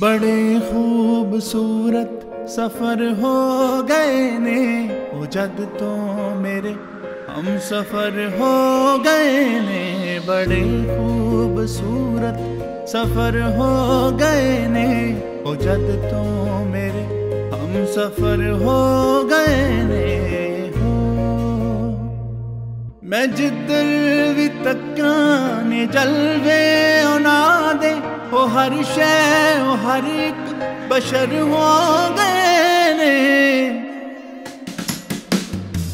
बड़े खूबसूरत सफ़र हो गए ने, ओ जद तो मेरे हम सफ़र हो गए ने, बड़े खूबसूरत सफ़र हो गए ने, ओ जद तो मेरे हम सफ़र हो गए ने। मैं जिधर भी तक्का ने जलवे ना दे ओ हर शय, ओ हर एक बशर हो गए। ने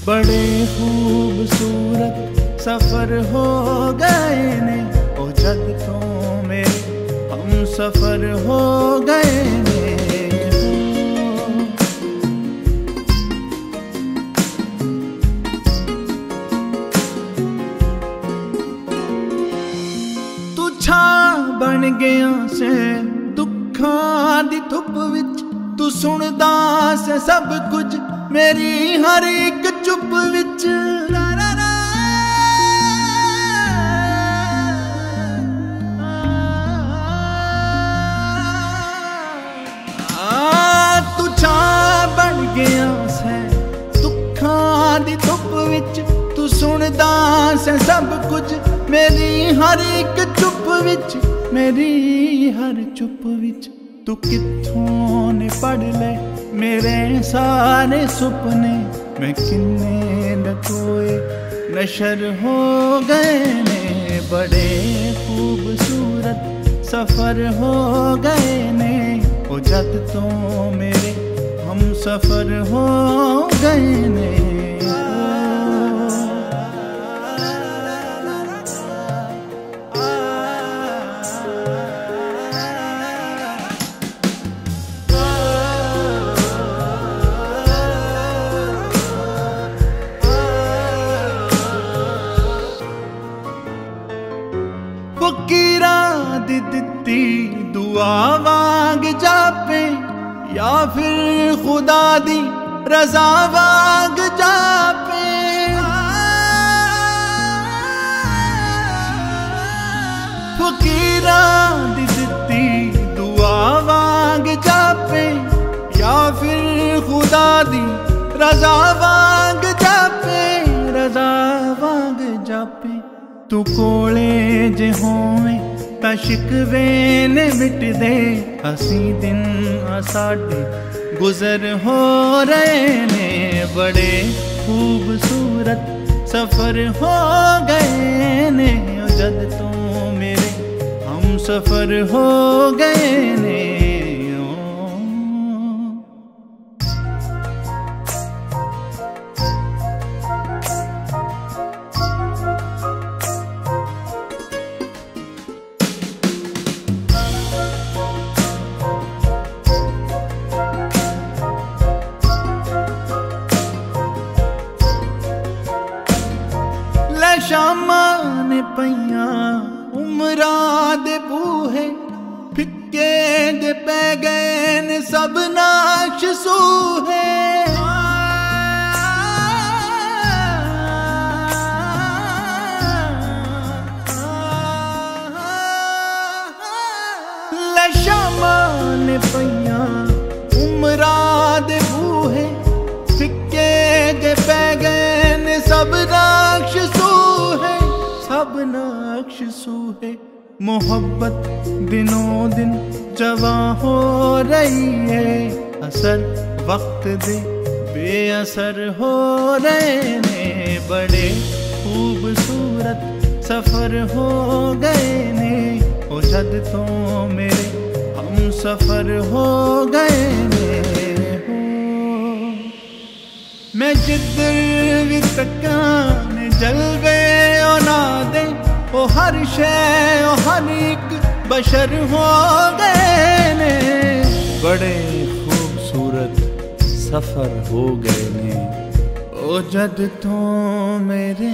बड़े खूबसूरत सफ़र हो गए ने, ओ जग तो मेरे हम सफ़र हो गए ਛਾ ਗਿਆ ਸੇ ਦੁੱਖਾਂ ਦੀ ਧੁੱਪ ਵਿੱਚ। ਤੂੰ ਸੁਣਦਾ ਸੇ ਸਭ ਕੁਝ ਮੇਰੀ ਹਰ ਇੱਕ ਚੁੱਪ ਵਿੱਚ। ਸੁਣਦਾ ਸੇ ਸਭ ਕੁਝ ਮੇਰੀ ਹਰ ਇੱਕ ਚੁੱਪ ਵਿੱਚ ਮੇਰੀ ਹਰ ਚੁੱਪ ਵਿੱਚ ਤੂੰ ਕਿੱਥੋਂ ਨੇ ਪੜ ਲੈ ਮੇਰੇ ਸਾਰੇ ਸੁਪਨੇ ਮੈਂ ਕਿੰਨੇ ਲਕੋਏ ਨਸ਼ਰ ਹੋ ਗਏ ਨੇ ਬੜੇ ਖੂਬਸੂਰਤ ਸਫਰ ਹੋ ਗਏ ਨੇ ਉਹ ਜਦ ਤੋਂ ਮੇਰੇ ਹਮ ਸਫਰ ਹੋ ਗਏ ਨੇ ਵਾਂਗ ਜਾਪੇ ਜਾਂ ਫਿਰ ਖੁਦਾ ਦੀ ਰਜ਼ਾ ਵਾਂਗ ਜਾਪੇ ਫਕੀਰਾਂ ਦੀ ਦਿੱਤੀ ਦੁਆ ਵਾਂਗ ਜਾਪੇ ਜਾਂ ਫਿਰ ਖੁਦਾ ਦੀ ਰਜ਼ਾ ਵਾਂਗ ਜਾਪੇ ਰਜ਼ਾ ਵਾਂਗ ਜਾਪੇ ਤੂੰ ਕੋਲੇ ਜੇ ਹੋਵੇਂ ਤਾਂ ਸ਼ਿਕਵੇ ਨੇ ਮਿਟਦੇ ਅਸੀਂ ਦਿਨ ਆ ਸਾਡੇ ਗੁਜ਼ਰ ਹੋ ਰਹੇ ਨੇ ਬੜੇ ਖੂਬਸੂਰਤ ਸਫਰ ਹੋ ਗਏ ਨੇ ਉਹ ਜਦ ਤੋਂ ਮੇਰੇ ਹਮ ਸਫਰ ਹੋ ਗਏ ਨੇ ਪਈਆਂ ਉਮਰਾਂ ਦੇ ਬੂਹੇ ਫਿੱਕੇ ਦੇ ਪੈ ਗਏ ਨੇ ਸਭ ਨਾਸ਼ ਸੂਹੇ। आरज़ू है। मोहब्बत दिनों दिन जवा हो रही है। असर वक्त दे, बेअसर हो रहे ने बड़े खूबसूरत सफ़र हो गए ने। उजद तो मेरे हम सफ़र हो गए ने। मैं जिद भी जल गए हर शय हर एक बशर हो गए ने। बड़े खूबसूरत सफ़र हो गए ने। ओ जद तो मेरे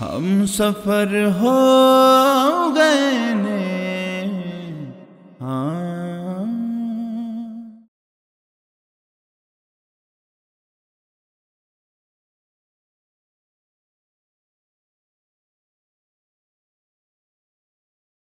हम सफ़र हो हाँ